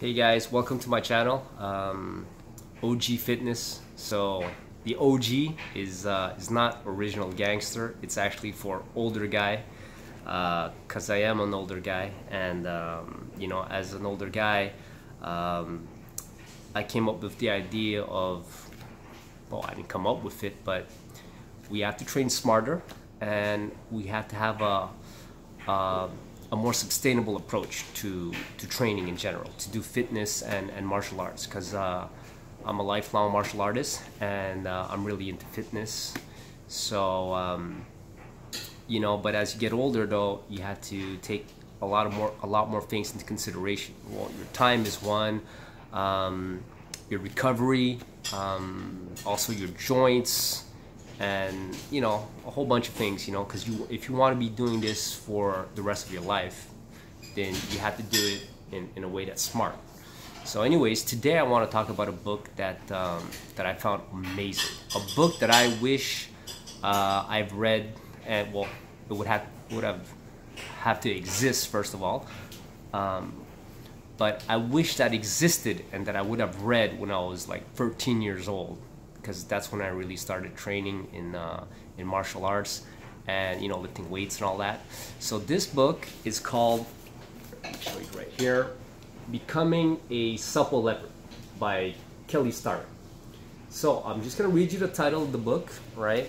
Hey guys, welcome to my channel, um, OG Fitness. So the OG is uh, is not original gangster. It's actually for older guy, because uh, I am an older guy, and um, you know, as an older guy, um, I came up with the idea of, well, I didn't come up with it, but we have to train smarter, and we have to have a. a a more sustainable approach to, to training in general, to do fitness and, and martial arts. Because uh, I'm a lifelong martial artist and uh, I'm really into fitness. So, um, you know, but as you get older, though, you have to take a lot of more, a lot more things into consideration. Well, your time is one, um, your recovery, um, also your joints, and you know a whole bunch of things you know because you if you want to be doing this for the rest of your life then you have to do it in, in a way that's smart. So anyways today i want to talk about a book that um, that i found amazing. A book that i wish uh, i've read and well it would have would have have to exist first of all. Um, but i wish that existed and that i would have read when i was like 13 years old because that's when I really started training in uh, in martial arts and you know lifting weights and all that. So this book is called right here, Becoming a Supple Leopard by Kelly Starrett. So I'm just gonna read you the title of the book, right?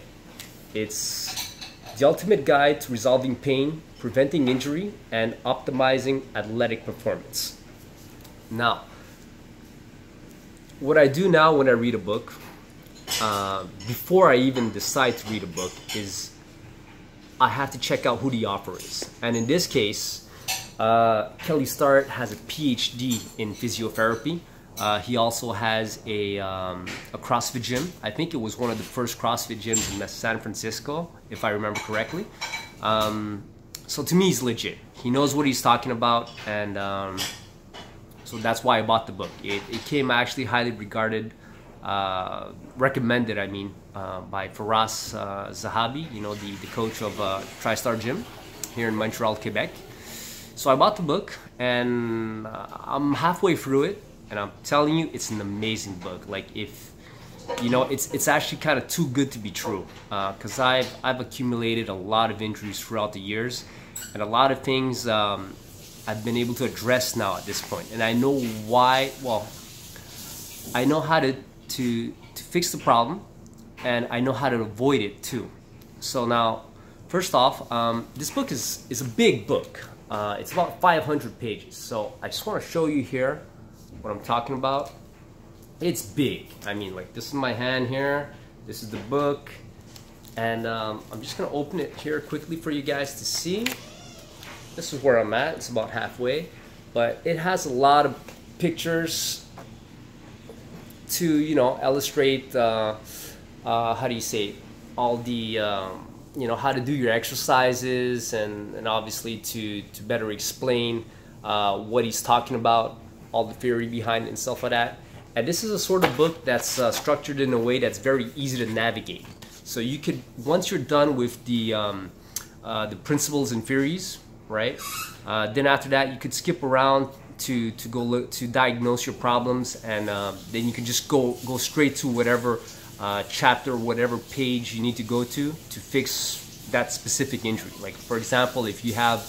It's the ultimate guide to resolving pain, preventing injury, and optimizing athletic performance. Now, what I do now when I read a book uh, before I even decide to read a book is I have to check out who the author is. And in this case, uh, Kelly Starrett has a PhD in physiotherapy. Uh, he also has a, um, a CrossFit gym. I think it was one of the first CrossFit gyms in San Francisco, if I remember correctly. Um, so to me, he's legit. He knows what he's talking about, and um, so that's why I bought the book. It, it came actually highly regarded uh, recommended, I mean, uh, by Firas uh, Zahabi, you know, the, the coach of uh, TriStar Gym here in Montreal, Quebec. So I bought the book and uh, I'm halfway through it and I'm telling you, it's an amazing book. Like if, you know, it's, it's actually kind of too good to be true because uh, I've, I've accumulated a lot of injuries throughout the years and a lot of things um, I've been able to address now at this point. And I know why, well, I know how to to, to fix the problem and I know how to avoid it too. So now, first off, um, this book is, is a big book. Uh, it's about 500 pages. So I just want to show you here what I'm talking about. It's big. I mean, like this is my hand here. This is the book. And um, I'm just gonna open it here quickly for you guys to see. This is where I'm at, it's about halfway. But it has a lot of pictures to you know illustrate uh, uh, how do you say all the um, you know how to do your exercises and, and obviously to to better explain uh, what he's talking about all the theory behind it and stuff like that. And this is a sort of book that's uh, structured in a way that's very easy to navigate. So you could once you're done with the um, uh, the principles and theories right uh, then after that you could skip around to to go look to diagnose your problems, and uh, then you can just go go straight to whatever uh, chapter, whatever page you need to go to to fix that specific injury. Like for example, if you have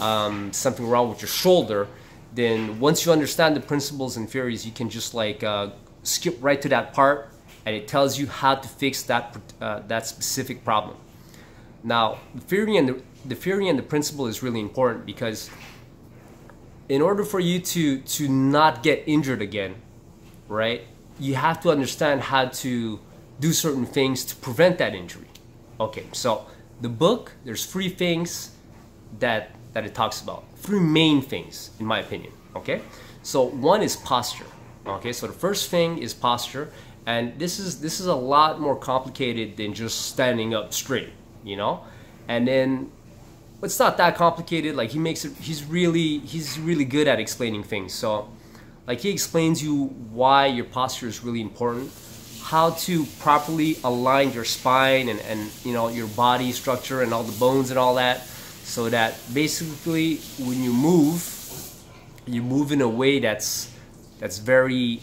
um, something wrong with your shoulder, then once you understand the principles and theories, you can just like uh, skip right to that part, and it tells you how to fix that uh, that specific problem. Now, the theory and the, the theory and the principle is really important because in order for you to to not get injured again, right? You have to understand how to do certain things to prevent that injury. Okay, so the book there's three things that that it talks about. Three main things in my opinion, okay? So one is posture. Okay? So the first thing is posture and this is this is a lot more complicated than just standing up straight, you know? And then it's not that complicated. Like he makes it, he's really, he's really good at explaining things. So like he explains you why your posture is really important, how to properly align your spine and, and you know, your body structure and all the bones and all that. So that basically when you move, you move in a way that's that's very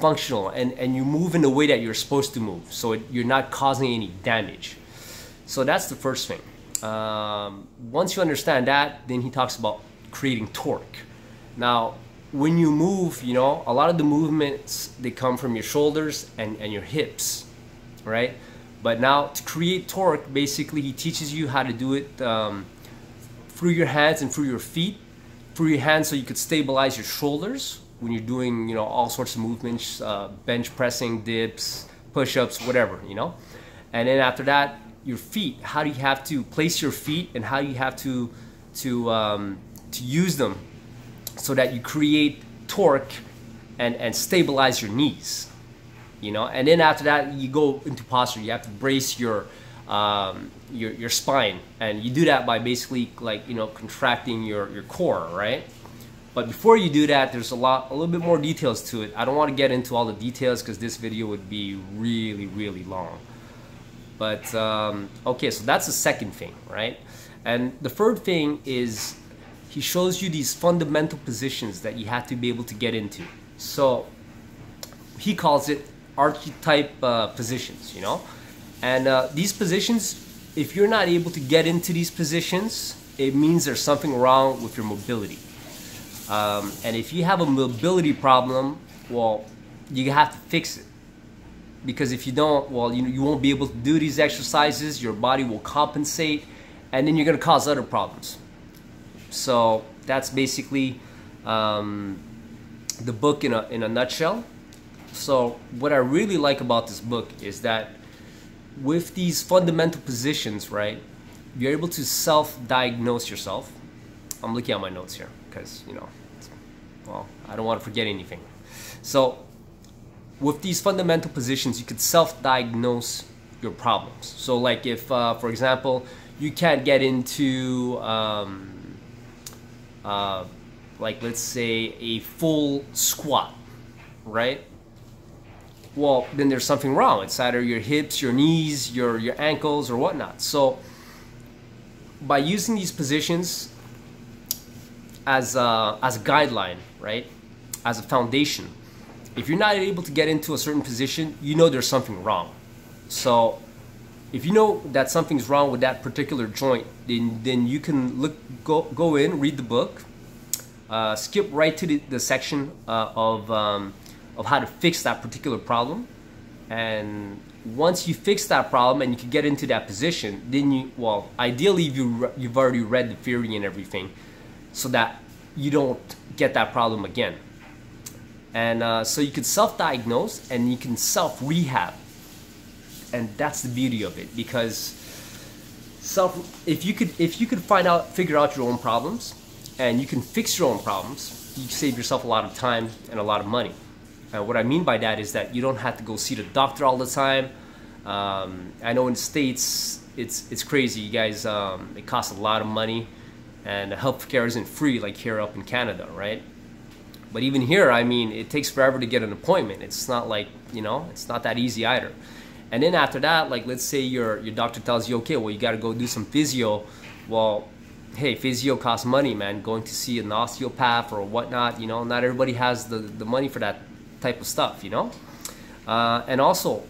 functional and, and you move in the way that you're supposed to move so it, you're not causing any damage so that's the first thing um, once you understand that then he talks about creating torque. Now when you move you know a lot of the movements they come from your shoulders and, and your hips right? But now to create torque basically he teaches you how to do it um, through your hands and through your feet through your hands so you could stabilize your shoulders when you're doing you know all sorts of movements uh, bench pressing dips push-ups whatever you know? And then after that your feet how do you have to place your feet and how you have to to um, to use them so that you create torque and and stabilize your knees you know? And then after that you go into posture. You have to brace your um, your, your spine. And you do that by basically like you know contracting your, your core right? But before you do that there's a lot a little bit more details to it. I don't want to get into all the details because this video would be really really long but um, okay so that's the second thing right and the third thing is he shows you these fundamental positions that you have to be able to get into so he calls it archetype uh, positions you know and uh, these positions, if you're not able to get into these positions, it means there's something wrong with your mobility. Um, and if you have a mobility problem, well, you have to fix it. Because if you don't, well, you, you won't be able to do these exercises, your body will compensate, and then you're gonna cause other problems. So that's basically um, the book in a, in a nutshell. So what I really like about this book is that with these fundamental positions, right, you're able to self-diagnose yourself. I'm looking at my notes here because, you know, well, I don't want to forget anything. So with these fundamental positions, you could self-diagnose your problems. So like if, uh, for example, you can't get into, um, uh, like let's say a full squat, right? well, then there's something wrong. It's either your hips, your knees, your, your ankles, or whatnot. So by using these positions as a, as a guideline, right, as a foundation, if you're not able to get into a certain position, you know there's something wrong. So if you know that something's wrong with that particular joint, then, then you can look, go, go in, read the book, uh, skip right to the, the section uh, of um, of how to fix that particular problem. And once you fix that problem and you can get into that position, then you, well, ideally you, you've already read the theory and everything so that you don't get that problem again. And uh, so you can self-diagnose and you can self-rehab. And that's the beauty of it because self, if you could, if you could find out, figure out your own problems and you can fix your own problems, you save yourself a lot of time and a lot of money. Uh, what I mean by that is that you don't have to go see the doctor all the time. Um, I know in the States, it's, it's crazy. You guys, um, it costs a lot of money and healthcare isn't free like here up in Canada, right? But even here, I mean, it takes forever to get an appointment. It's not like, you know, it's not that easy either. And then after that, like let's say your, your doctor tells you, okay, well, you gotta go do some physio. Well, hey, physio costs money, man. Going to see an osteopath or whatnot, you know, not everybody has the, the money for that type of stuff, you know? Uh, and also,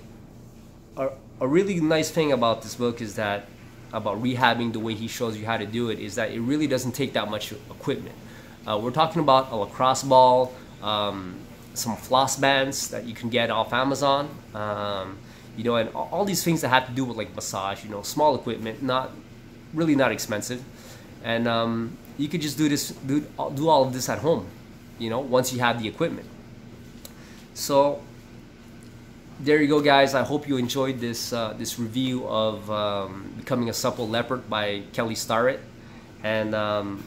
a, a really nice thing about this book is that, about rehabbing the way he shows you how to do it, is that it really doesn't take that much equipment. Uh, we're talking about a lacrosse ball, um, some floss bands that you can get off Amazon, um, you know, and all these things that have to do with like massage, you know, small equipment, not really not expensive, and um, you could just do this, do, do all of this at home, you know, once you have the equipment. So there you go, guys. I hope you enjoyed this uh, this review of um, Becoming a Supple Leopard by Kelly Starrett. And um,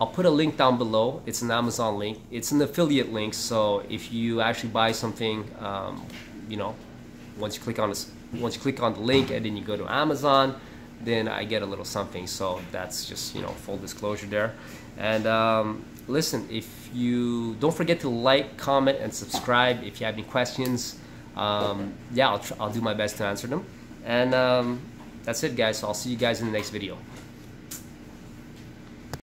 I'll put a link down below. It's an Amazon link. It's an affiliate link, so if you actually buy something, um, you know, once you click on this, once you click on the link and then you go to Amazon, then I get a little something. So that's just you know full disclosure there. And um, listen, if you don't forget to like, comment, and subscribe. If you have any questions, um, yeah, I'll, I'll do my best to answer them. And um, that's it, guys. So I'll see you guys in the next video.